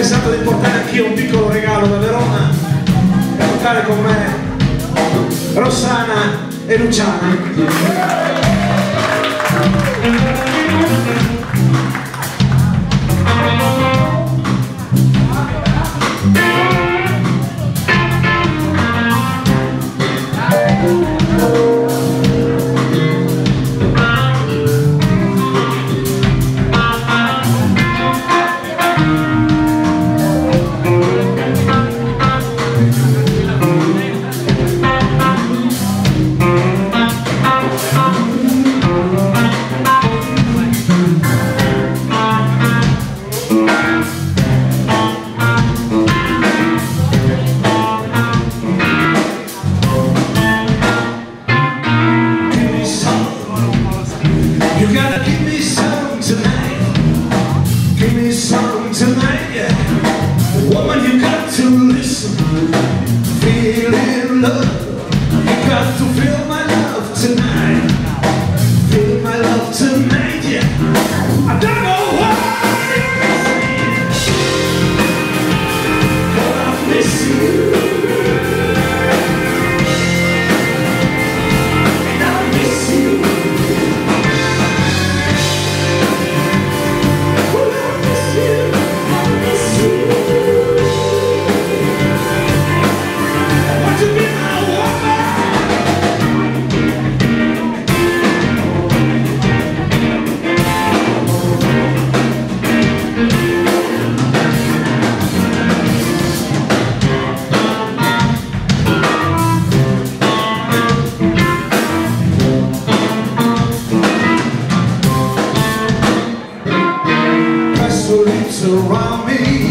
pensato di portare anch'io un piccolo regalo da Verona e portare con me Rossana e Luciana. You gotta give me some tonight. Around me.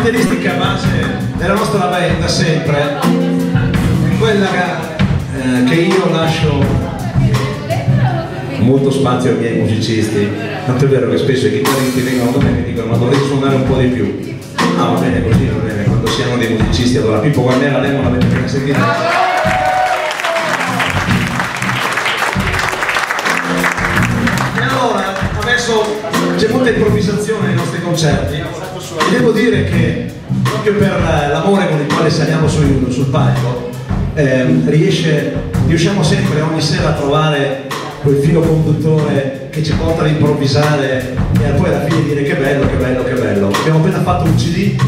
Caratteristica base della nostra band sempre quella eh, che io lascio molto spazio ai miei musicisti, tanto è vero che spesso i chitarristi vengono da me e mi dicono ma dovrei suonare un po' di più. Ah va bene così, va bene, quando siamo dei musicisti allora Pippo Guarnera Lemon l'avete appena sentita. E allora, adesso c'è molta improvvisazione nei nostri concerti e devo dire che proprio per l'amore con il quale saliamo sul, sul palco ehm, riesce, riusciamo sempre ogni sera a trovare quel filo conduttore che ci porta ad improvvisare e poi alla fine dire che bello, che bello, che bello. Abbiamo appena fatto un CD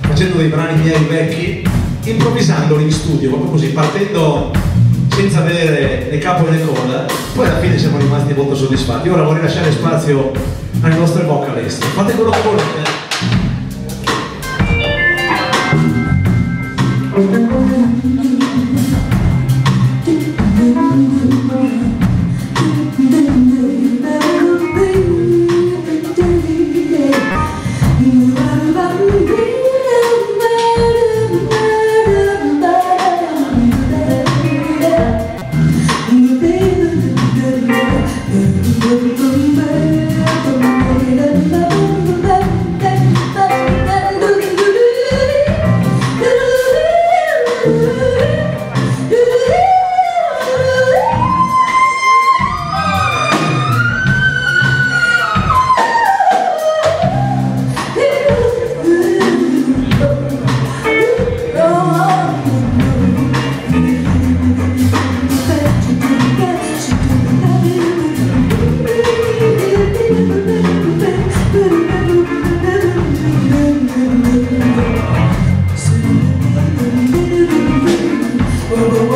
facendo dei brani miei vecchi, improvvisandoli in studio, proprio così, partendo senza avere né capo né coda, poi alla fine siamo rimasti molto soddisfatti. Ora vorrei lasciare spazio alle nostre vocalist. Fate quello che volete. Oh.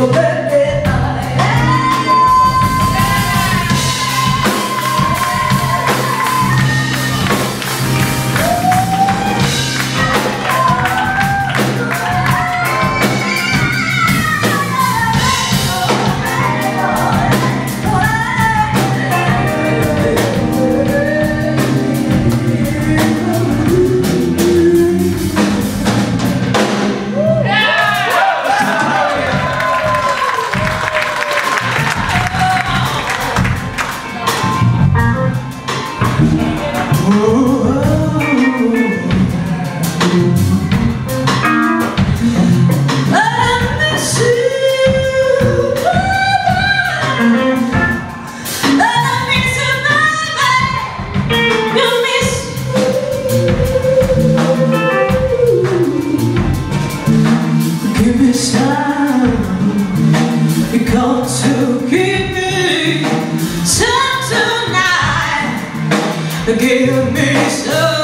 Give me some